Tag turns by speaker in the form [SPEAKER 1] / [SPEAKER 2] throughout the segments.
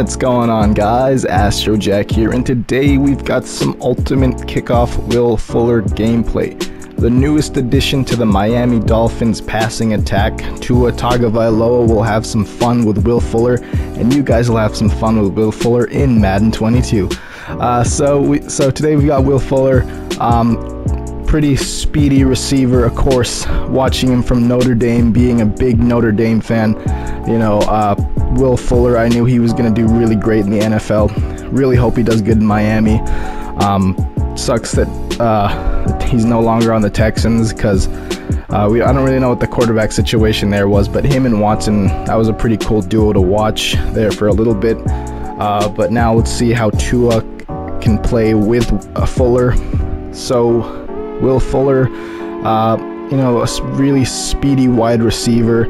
[SPEAKER 1] What's going on guys? Astrojack here and today we've got some ultimate kickoff Will Fuller gameplay. The newest addition to the Miami Dolphins passing attack. Tua Tagovailoa will have some fun with Will Fuller and you guys will have some fun with Will Fuller in Madden 22. Uh, so we, so today we got Will Fuller. Um, pretty speedy receiver, of course, watching him from Notre Dame, being a big Notre Dame fan. You know, uh, Will Fuller, I knew he was going to do really great in the NFL. Really hope he does good in Miami. Um, sucks that uh, he's no longer on the Texans because uh, we I don't really know what the quarterback situation there was, but him and Watson, that was a pretty cool duo to watch there for a little bit. Uh, but now let's see how Tua can play with uh, Fuller. So Will Fuller, uh, you know, a really speedy wide receiver.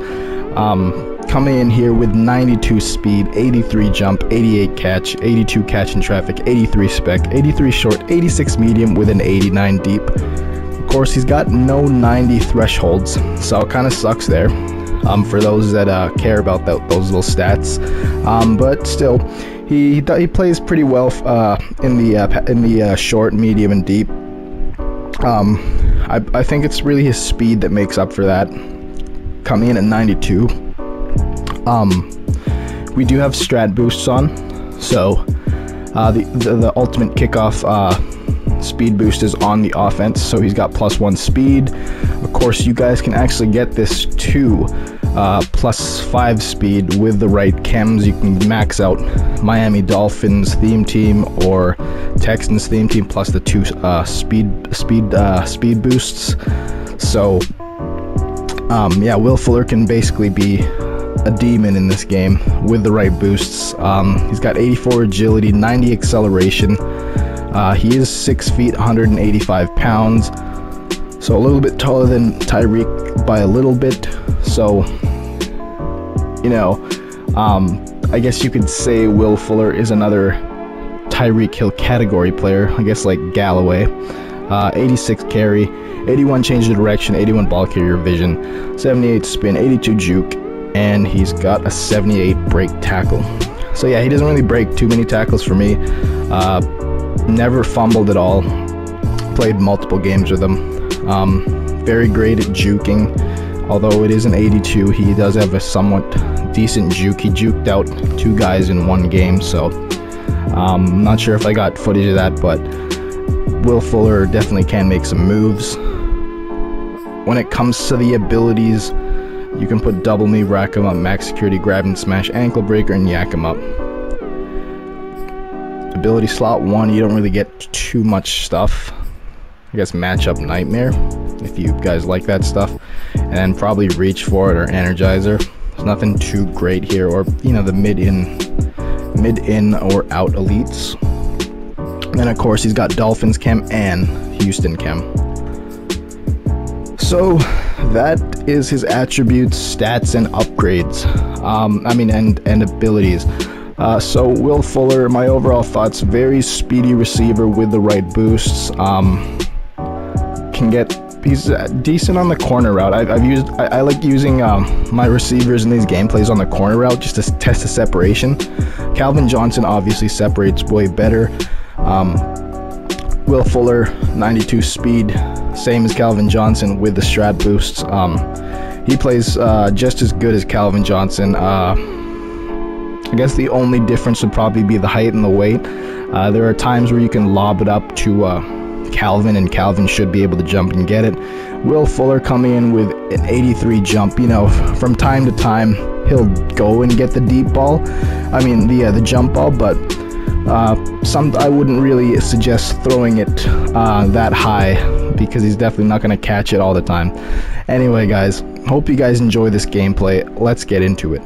[SPEAKER 1] Um, coming in here with 92 speed, 83 jump, 88 catch, 82 catch in traffic, 83 spec, 83 short, 86 medium with an 89 deep. Of course, he's got no 90 thresholds, so it kind of sucks there. Um, for those that uh, care about that, those little stats, um, but still, he he plays pretty well uh, in the uh, in the uh, short, medium, and deep. Um, I, I think it's really his speed that makes up for that. Coming in at 92. Um, we do have strat boosts on, so uh, the, the, the ultimate kickoff uh, speed boost is on the offense. So he's got plus one speed. Of course, you guys can actually get this too uh, plus five speed with the right chems. You can max out Miami Dolphins theme team or Texans theme team plus the two uh, speed speed uh, speed boosts. So um, yeah, Will Fuller can basically be a demon in this game with the right boosts. Um, he's got 84 agility, 90 acceleration. Uh, he is 6 feet, 185 pounds. So a little bit taller than Tyreek by a little bit. So, you know, um, I guess you could say Will Fuller is another Tyreek Hill category player. I guess like Galloway. Uh, 86 carry, 81 change of direction, 81 ball carrier vision, 78 spin, 82 juke, and he's got a 78 break tackle. So yeah, he doesn't really break too many tackles for me. Uh, never fumbled at all. Played multiple games with him. Um, very great at juking Although it is an 82, he does have a somewhat decent juke. He juked out two guys in one game, so um, I'm not sure if I got footage of that, but Will Fuller definitely can make some moves. When it comes to the abilities, you can put double knee, RAC him up, max security, grab and smash, ankle breaker, and YAC him up. Ability slot 1, you don't really get too much stuff. I guess matchup nightmare if you guys like that stuff and probably reach for it or energizer there's nothing too great here or you know the mid in mid in or out elites and of course he's got dolphins chem and houston chem so that is his attributes stats and upgrades um, i mean and and abilities uh, so Will Fuller, my overall thoughts, very speedy receiver with the right boosts. Um, can get he's uh, decent on the corner route. I've, I've used I, I, like using um, my receivers in these gameplays on the corner route just to test the separation. Calvin Johnson obviously separates way better. Um, Will Fuller 92 speed, same as Calvin Johnson with the strat boosts. Um, he plays uh, just as good as Calvin Johnson. Uh, I guess the only difference would probably be the height and the weight. Uh, there are times where you can lob it up to uh, Calvin, and Calvin should be able to jump and get it. Will Fuller coming in with an 83 jump. You know, from time to time, he'll go and get the deep ball. I mean, the uh, the jump ball, but uh, some I wouldn't really suggest throwing it uh, that high because he's definitely not going to catch it all the time. Anyway, guys, hope you guys enjoy this gameplay. Let's get into it.